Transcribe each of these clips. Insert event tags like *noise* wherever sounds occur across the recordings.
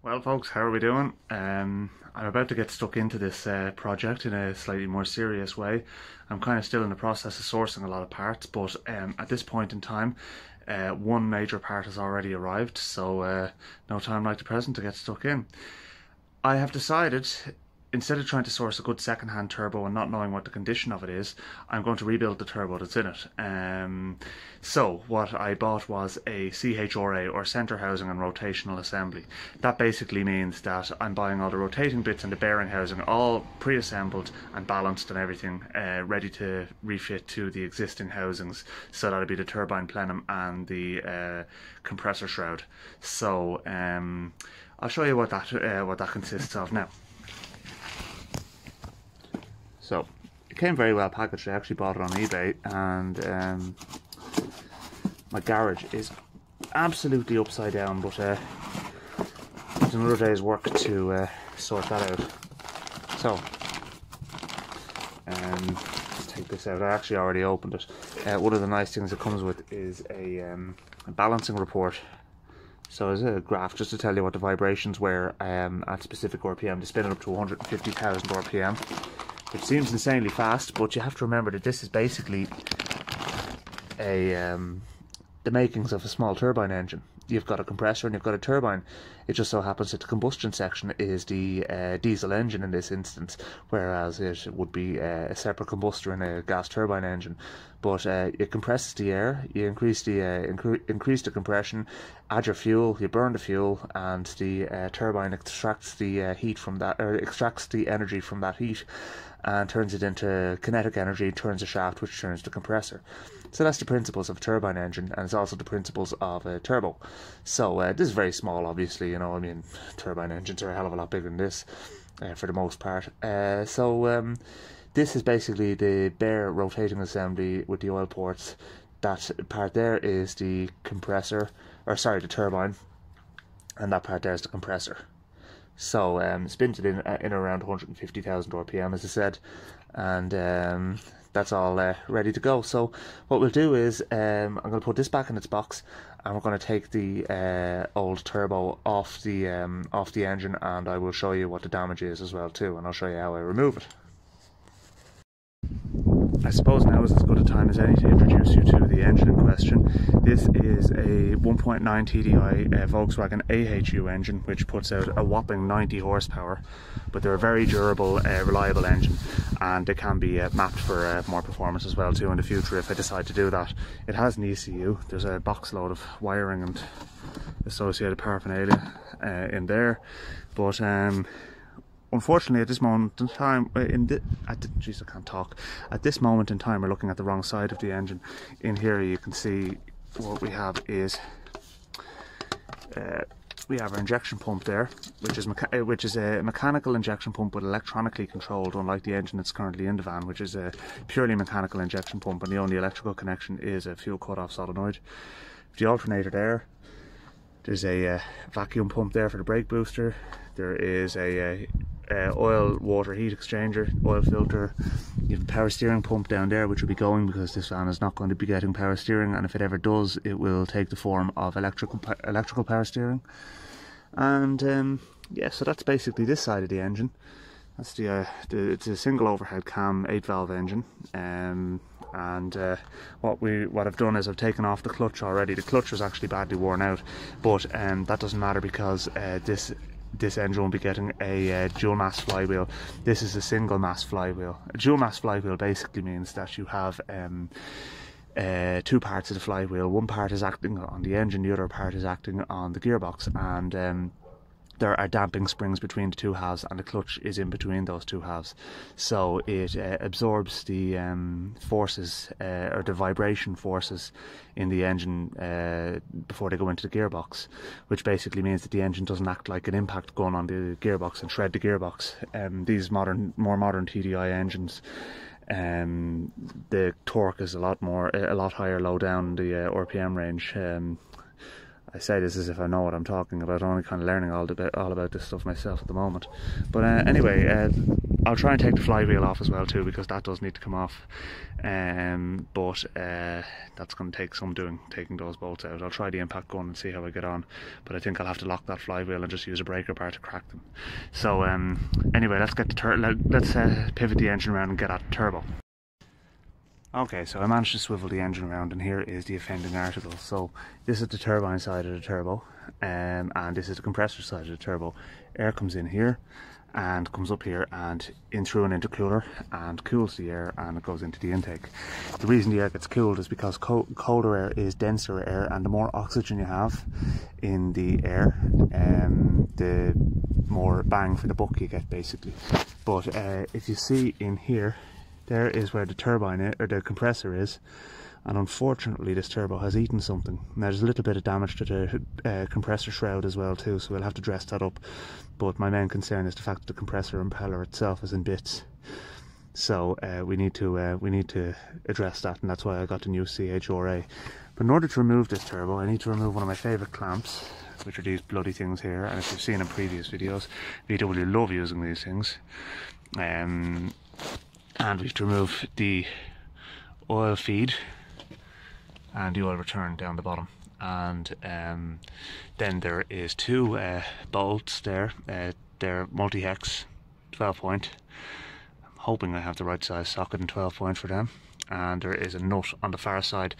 Well, folks, how are we doing? Um, I'm about to get stuck into this uh, project in a slightly more serious way. I'm kind of still in the process of sourcing a lot of parts, but um, at this point in time, uh, one major part has already arrived, so uh, no time like the present to get stuck in. I have decided instead of trying to source a good second-hand turbo and not knowing what the condition of it is, I'm going to rebuild the turbo that's in it. Um, so what I bought was a CHRA or center housing and rotational assembly. That basically means that I'm buying all the rotating bits and the bearing housing all pre-assembled and balanced and everything uh, ready to refit to the existing housings. So that'll be the turbine plenum and the uh, compressor shroud. So um, I'll show you what that uh, what that consists of now. So it came very well packaged. I actually bought it on eBay, and um, my garage is absolutely upside down. But uh, it's another day's work to uh, sort that out. So um, let's take this out. I actually already opened it. Uh, one of the nice things it comes with is a, um, a balancing report. So as a graph just to tell you what the vibrations were um, at specific RPM to spin it up to 150,000 RPM which seems insanely fast, but you have to remember that this is basically a um, the makings of a small turbine engine. You've got a compressor and you've got a turbine. It just so happens that the combustion section is the uh, diesel engine in this instance, whereas it would be uh, a separate combustor in a gas turbine engine. But uh, it compresses the air, you increase the uh, incre increase the compression, add your fuel, you burn the fuel, and the uh, turbine extracts the heat from that, or extracts the energy from that heat and turns it into kinetic energy, turns a shaft, which turns the compressor. So that's the principles of a turbine engine, and it's also the principles of a turbo. So uh, this is very small, obviously. You know, I mean, turbine engines are a hell of a lot bigger than this, uh, for the most part. Uh, so um, this is basically the bare rotating assembly with the oil ports. That part there is the compressor, or sorry, the turbine, and that part there is the compressor. So um, spins it in uh, in around 150,000 RPM, as I said, and um, that's all uh, ready to go. So what we'll do is um, I'm going to put this back in its box, and we're going to take the uh, old turbo off the um, off the engine, and I will show you what the damage is as well too, and I'll show you how I remove it. I suppose now is as good a time as any to introduce you to the engine in question. This is a 1.9 TDI uh, Volkswagen AHU engine which puts out a whopping 90 horsepower but they're a very durable, uh, reliable engine and it can be uh, mapped for uh, more performance as well too in the future if I decide to do that. It has an ECU, there's a box load of wiring and associated paraphernalia uh, in there but um, unfortunately at this moment in time uh, in the at the geez I can't talk. At this moment in time we're looking at the wrong side of the engine. In here you can see what we have is uh, we have our injection pump there which is uh, which is a mechanical injection pump but electronically controlled unlike the engine that's currently in the van which is a purely mechanical injection pump and the only electrical connection is a fuel cut-off solenoid. The alternator there there's a uh, vacuum pump there for the brake booster. There is a, uh, uh, oil water heat exchanger, oil filter. You have a power steering pump down there which will be going because this van is not going to be getting power steering and if it ever does it will take the form of electrical electrical power steering. And um, yeah, so that's basically this side of the engine. That's the, uh, the it's a single overhead cam 8 valve engine. Um, and uh, what we what I've done is I've taken off the clutch already. The clutch was actually badly worn out, but um, that doesn't matter because uh, this this engine will be getting a uh, dual mass flywheel. This is a single mass flywheel. A dual mass flywheel basically means that you have um, uh, two parts of the flywheel. One part is acting on the engine, the other part is acting on the gearbox, and um, there are damping springs between the two halves and the clutch is in between those two halves. So it uh, absorbs the um, forces uh, or the vibration forces in the engine uh, before they go into the gearbox which basically means that the engine doesn't act like an impact gun on the gearbox and shred the gearbox. Um, these modern more modern TDI engines um, the torque is a lot more a lot higher low down the uh, RPM range. Um, I say this as if I know what I'm talking about. I'm only kind of learning all about all about this stuff myself at the moment. But uh, anyway, uh, I'll try and take the flywheel off as well too because that does need to come off. Um, but uh, that's going to take some doing, taking those bolts out. I'll try the impact gun and see how I get on. But I think I'll have to lock that flywheel and just use a breaker bar to crack them. So um, anyway, let's get the tur- let, us uh, pivot the engine around and get at the turbo. Okay, so I managed to swivel the engine around and here is the offending article. So this is the turbine side of the turbo um, and this is the compressor side of the turbo. Air comes in here and comes up here and in through an intercooler and cools the air and it goes into the intake. The reason the air gets cooled is because co colder air is denser air and the more oxygen you have in the air um, the more bang for the buck you get basically. But uh, if you see in here there is where the turbine is, or the compressor is and unfortunately this turbo has eaten something. Now there's a little bit of damage to the uh, compressor shroud as well too so we'll have to dress that up. But my main concern is the fact that the compressor impeller itself is in bits. So uh, we need to uh, we need to address that and that's why I got the new CHRA but in order to remove this turbo I need to remove one of my favourite clamps which are these bloody things here and if you've seen in previous videos VW love using these things. Um, and we have to remove the oil feed. And the oil return down the bottom. And um, then there is two uh, bolts there. Uh, they're multi-hex 12 point. I'm hoping I have the right size socket and 12 point for them and there is a nut on the far side.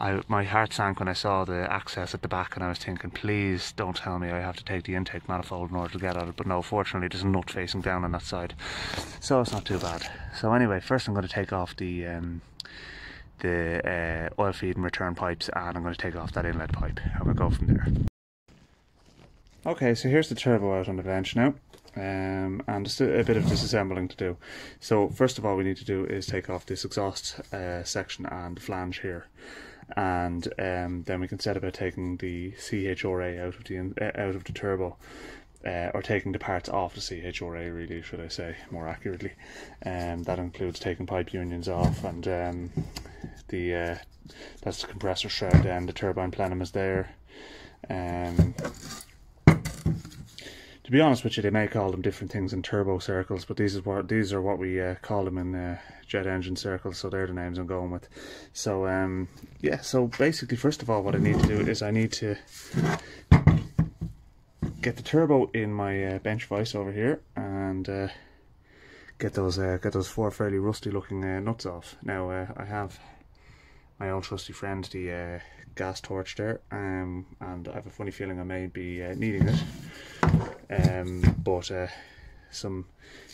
I, my heart sank when I saw the access at the back and I was thinking please don't tell me I have to take the intake manifold in order to get at it but no fortunately there's a nut facing down on that side so it's not too bad. So anyway first I'm going to take off the um, the uh, oil feed and return pipes and I'm going to take off that inlet pipe and we'll go from there. Okay so here's the turbo out on the bench now um, and just a, a, bit of disassembling to do. So first of all we need to do is take off this exhaust uh, section and flange here. And um, then we can set about taking the CHRA out of the uh, out of the turbo uh, or taking the parts off the CHRA really should I say more accurately. Um, that includes taking pipe unions off and um, the uh, that's the compressor shroud and the turbine plenum is there. Um, to be honest with you, they may call them different things in turbo circles, but these is what these are what we uh, call them in uh, jet engine circles. So they're the names I'm going with. So um, yeah, so basically, first of all, what I need to do is I need to get the turbo in my uh, bench vise over here and uh, get those uh, get those four fairly rusty looking uh, nuts off. Now I have my old trusty friend, the gas torch there, um, and I have a funny feeling I may be needing it um, but uh, some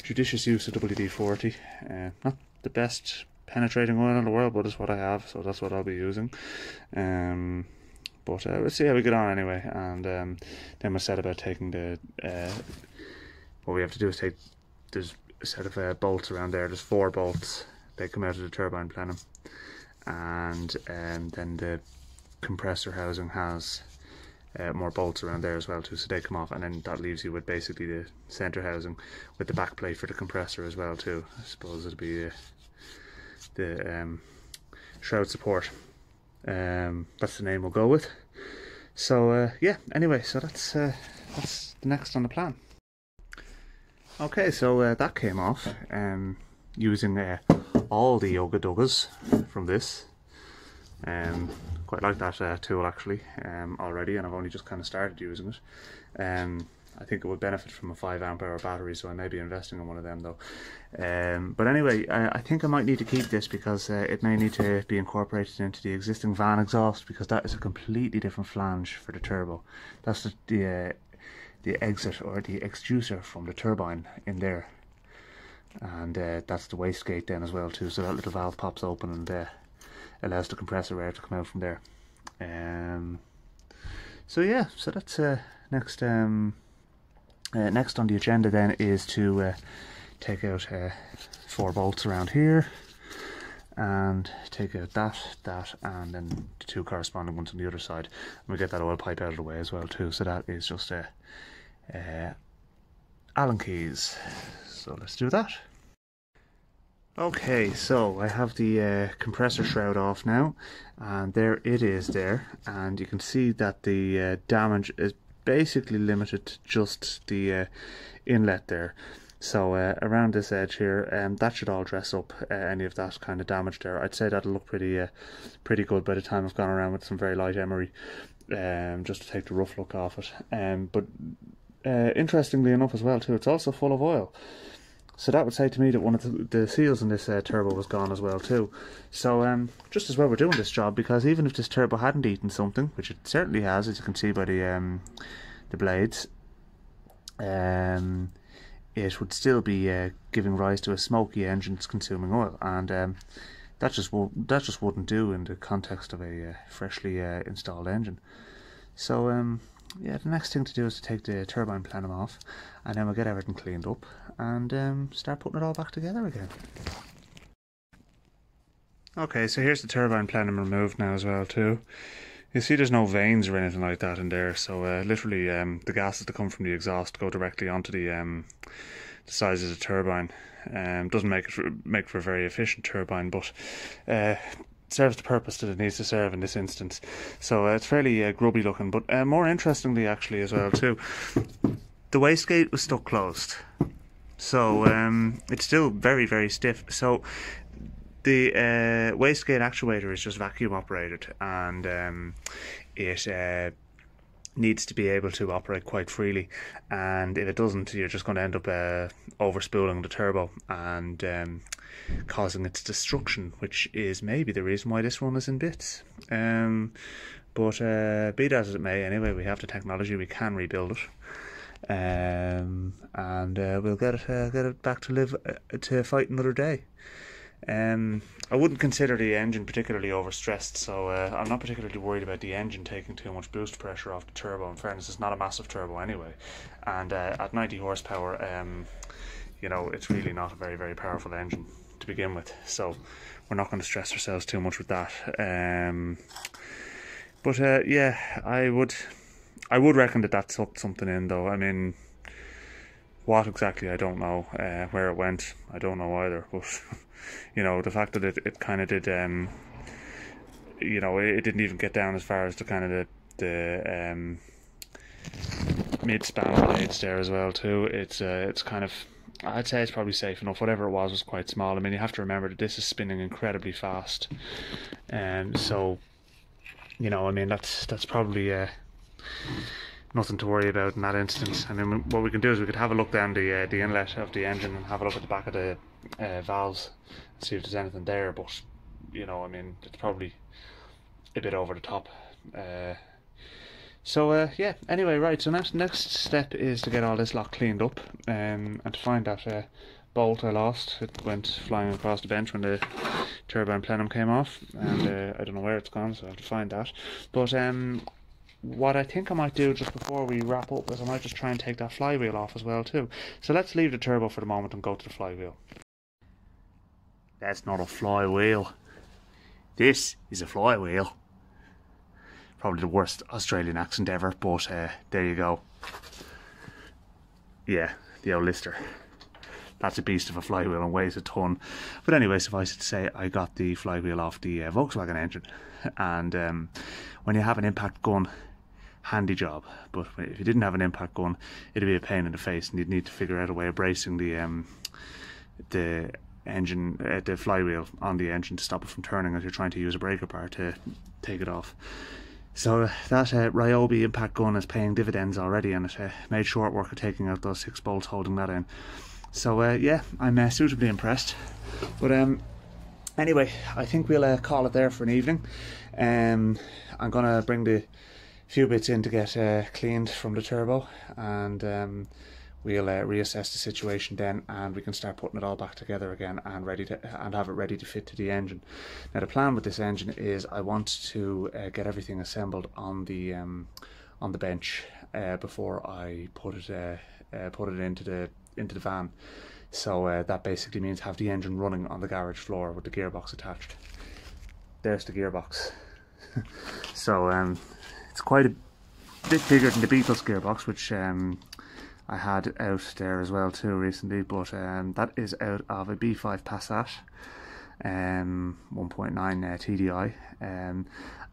judicious use of WD-40 uh, not the best penetrating oil in the world but it's what I have so that's what I'll be using. Um, but uh, let's see how we get on anyway and um, then we'll set about taking the uh, what we have to do is take there's a set of uh, bolts around there. There's four bolts. They come out of the turbine plenum. And um, then the compressor housing has uh, more bolts around there as well too. So they come off and then that leaves you with basically the center housing with the back plate for the compressor as well too. I suppose it'll be uh, the um, shroud support um, that's the name we'll go with. So uh, yeah anyway so that's uh, that's the next on the plan. Okay so uh, that came off um, using uh, all the yoga duggas from this um, quite like that uh, tool actually um, already and I've only just kind of started using it. Um, I think it would benefit from a 5 amp hour battery so I may be investing in one of them though. Um, but anyway, I, I, think I might need to keep this because uh, it may need to be incorporated into the existing van exhaust because that is a completely different flange for the turbo. That's the, the, uh, the exit or the exducer from the turbine in there. And uh, that's the wastegate then as well too so that little valve pops open and uh, allows the compressor air to come out from there. Um, so yeah, so that's uh, next. Um, uh, next on the agenda then is to uh, take out uh, four bolts around here and take out that, that, and then the two corresponding ones on the other side. And we get that oil pipe out of the way as well too. So that is just a uh, Allen keys. So let's do that. Okay, so I have the uh, compressor shroud off now, and there it is there, and you can see that the uh, damage is basically limited to just the uh, inlet there. So uh, around this edge here, um, that should all dress up uh, any of that kind of damage there. I'd say that'll look pretty uh, pretty good by the time I've gone around with some very light emery, um, just to take the rough look off it. Um, but interestingly enough as well too, it's also full of oil. So that would say to me that one of the, the seals in this uh, turbo was gone as well too. So um, just as well we're doing this job because even if this turbo hadn't eaten something, which it certainly has, as you can see by the um, the blades, um, it would still be uh, giving rise to a smoky engine that's consuming oil, and um, that just that just wouldn't do in the context of a uh, freshly uh, installed engine. So um, yeah, the next thing to do is to take the turbine plenum off, and then we'll get everything cleaned up and um, start putting it all back together again. Okay, so here's the turbine plenum removed now as well too. You see there's no vanes or anything like that in there, so uh, literally um, the gases that come from the exhaust go directly onto the, um, the sides of the turbine. Um, doesn't make it for, make for a very efficient turbine, but uh, serves the purpose that it needs to serve in this instance. So uh, it's fairly uh, grubby looking, but uh, more interestingly actually as well too, the wastegate was stuck closed. So um, it's still very, very stiff. So the uh, wastegate actuator is just vacuum operated and um, it uh, needs to be able to operate quite freely. And if it doesn't, you're just going to end up uh, overspooling the turbo and um, causing its destruction, which is maybe the reason why this one is in bits. Um, but uh, be that as it may, anyway, we have the technology, we can rebuild it um, and uh, we'll get it uh, get it back to live uh, to fight another day. Um, I wouldn't consider the engine particularly overstressed, so uh, I'm not particularly worried about the engine taking too much boost pressure off the turbo. In fairness, it's not a massive turbo anyway, and uh, at 90 horsepower, um, you know, it's really not a very very powerful engine to begin with. So we're not going to stress ourselves too much with that. Um, but uh, yeah, I would I would reckon that that sucked something in, though. I mean, what exactly, I don't know. Uh, where it went, I don't know either. But, *laughs* you know, the fact that it, it kind of did, um, you know, it, it, didn't even get down as far as the kind of the, the um, mid span blades there as well, too. It's, uh, it's kind of. I'd say it's probably safe enough. Whatever it was was quite small. I mean, you have to remember that this is spinning incredibly fast, and um, so, you know, I mean, that's that's probably uh, nothing to worry about in that instance. I mean, what we can do is we could have a look down the uh, the inlet of the engine and have a look at the back of the uh, valves, and see if there's anything there. But you know, I mean, it's probably a bit over the top. Uh, so uh, yeah. Anyway, right. So next next step is to get all this lot cleaned up um, and to find that uh, bolt I lost. It went flying across the bench when the turbine plenum came off, and uh, I don't know where it's gone, so I have to find that. But um, what I think I might do just before we wrap up is I might just try and take that flywheel off as well too. So let's leave the turbo for the moment and go to the flywheel. That's not a flywheel. This is a flywheel. Probably the worst Australian accent ever, but uh, there you go. Yeah, the old Lister. That's a beast of a flywheel and weighs a ton. But anyway, suffice it to say, I got the flywheel off the uh, Volkswagen engine. And um, when you have an impact gun handy job. But if you didn't have an impact gun, it'd be a pain in the face, and you'd need to figure out a way of bracing the um, the engine, uh, the flywheel on the engine to stop it from turning as you're trying to use a breaker bar to take it off. So that uh, Ryobi impact gun is paying dividends already, and it uh, made short work of taking out those six bolts holding that in. So uh, yeah, I'm uh, suitably impressed. But um, anyway, I think we'll uh, call it there for an evening. Um, I'm gonna bring the few bits in to get uh, cleaned from the turbo and um, we'll uh, reassess the situation then and we can start putting it all back together again and ready to and have it ready to fit to the engine. Now the plan with this engine is I want to uh, get everything assembled on the um, on the bench uh, before I put it uh, uh, put it into the into the van. So that basically means have the engine running on the garage floor with the gearbox attached. There's the gearbox. *laughs* So um, it's quite a bit bigger than the Beetles gearbox, which um, I had out there as well too recently, but um, that is out of a B5 Passat um, 1.9 uh, TDI. Um,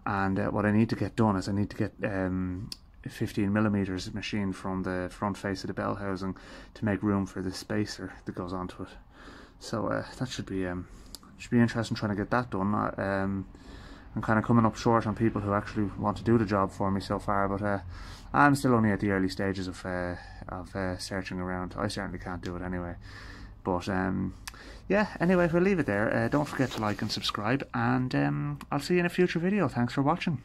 and uh, what I need to get done is I need to get um, 15 millimeters machine from the front face of the bell housing to make room for the spacer that goes onto it. So uh, that should be um, should be interesting trying to get that done. Um, I'm kind of coming up short on people who actually want to do the job for me so far, but uh, I'm still only at the early stages of uh, of uh, searching around. I certainly can't do it anyway. But um, yeah, anyway, we'll leave it there. Uh, don't forget to like and subscribe, and um, I'll see you in a future video. Thanks for watching.